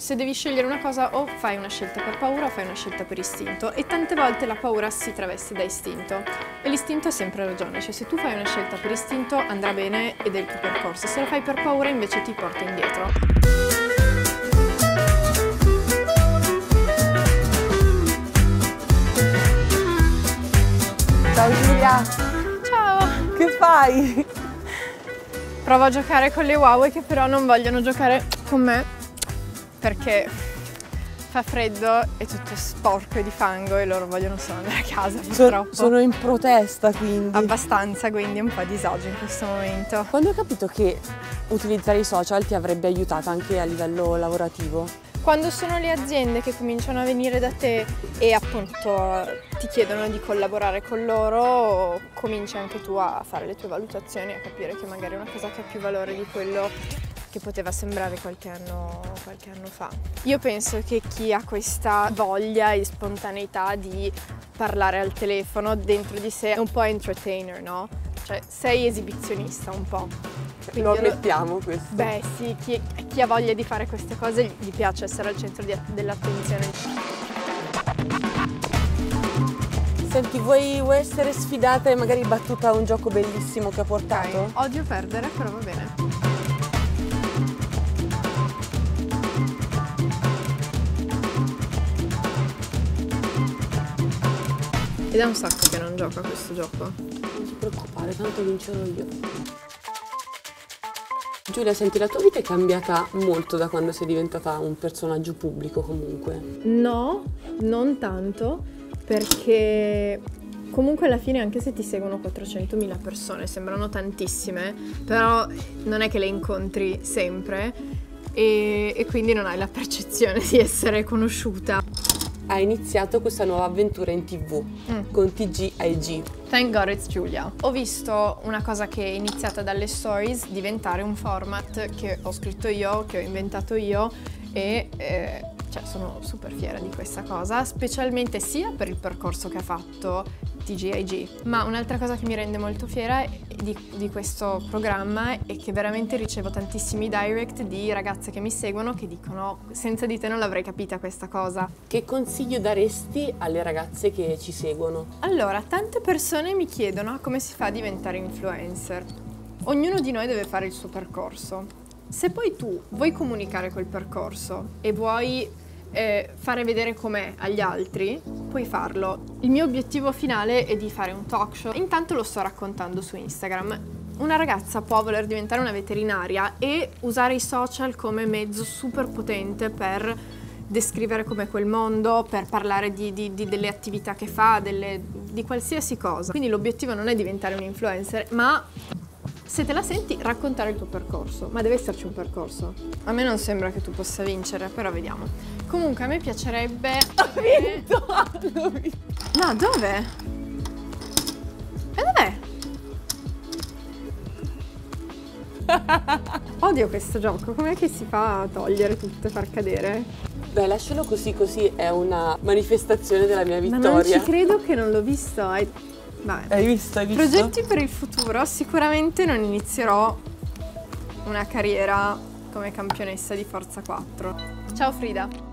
se devi scegliere una cosa o fai una scelta per paura o fai una scelta per istinto e tante volte la paura si traveste da istinto e l'istinto ha sempre ragione, cioè se tu fai una scelta per istinto andrà bene ed è il tuo percorso, se la fai per paura invece ti porta indietro. Ciao Giulia, Ciao! che fai? Provo a giocare con le Huawei che però non vogliono giocare con me perché fa freddo e tutto sporco e di fango e loro vogliono solo andare a casa purtroppo. sono in protesta quindi. Abbastanza, quindi un po' a disagio in questo momento. Quando hai capito che utilizzare i social ti avrebbe aiutato anche a livello lavorativo? Quando sono le aziende che cominciano a venire da te e appunto ti chiedono di collaborare con loro, cominci anche tu a fare le tue valutazioni, a capire che magari è una cosa che ha più valore di quello che poteva sembrare qualche anno, qualche anno fa. Io penso che chi ha questa voglia e spontaneità di parlare al telefono dentro di sé è un po' entertainer, no? Cioè sei esibizionista un po'. Quindi lo ammettiamo questo. Beh sì, chi, chi, ha voglia di fare queste cose gli piace essere al centro dell'attenzione. Senti, vuoi, vuoi, essere sfidata e magari battuta a un gioco bellissimo che ha portato? Okay. Odio perdere, però va bene. Ed è un sacco che non gioco a questo gioco. Non ti preoccupare, tanto vincerò io. Giulia, senti, la tua vita è cambiata molto da quando sei diventata un personaggio pubblico comunque. No, non tanto, perché comunque alla fine anche se ti seguono 400.000 persone, sembrano tantissime, però non è che le incontri sempre e, e quindi non hai la percezione di essere conosciuta ha iniziato questa nuova avventura in tv mm. con TGIG. Thank God it's Giulia. Ho visto una cosa che è iniziata dalle stories diventare un format che ho scritto io, che ho inventato io e eh, cioè, sono super fiera di questa cosa, specialmente sia per il percorso che ha fatto TGIG, ma un'altra cosa che mi rende molto fiera di, di, questo programma è che veramente ricevo tantissimi direct di ragazze che mi seguono che dicono senza di te non l'avrei capita questa cosa. Che consiglio daresti alle ragazze che ci seguono? Allora, tante persone mi chiedono come si fa a diventare influencer. Ognuno di noi deve fare il suo percorso. Se poi tu vuoi comunicare quel percorso e vuoi eh, fare vedere com'è agli altri, puoi farlo. Il mio obiettivo finale è di fare un talk show. Intanto lo sto raccontando su Instagram. Una ragazza può voler diventare una veterinaria e usare i social come mezzo super potente per descrivere com'è quel mondo, per parlare di, di, di delle attività che fa, delle, di qualsiasi cosa. Quindi l'obiettivo non è diventare un influencer, ma se te la senti, raccontare il tuo percorso, ma deve esserci un percorso. A me non sembra che tu possa vincere, però vediamo. Comunque a me piacerebbe... Ho vinto! No, dove? E dov'è? Odio questo gioco, com'è che si fa a togliere tutto e far cadere? Beh, lascialo così, così è una manifestazione della mia vittoria. Ma non ci credo che non l'ho visto, hai Vabbè. Hai visto, hai visto? Progetti per il futuro. Sicuramente non inizierò una carriera come campionessa di Forza 4. Ciao Frida.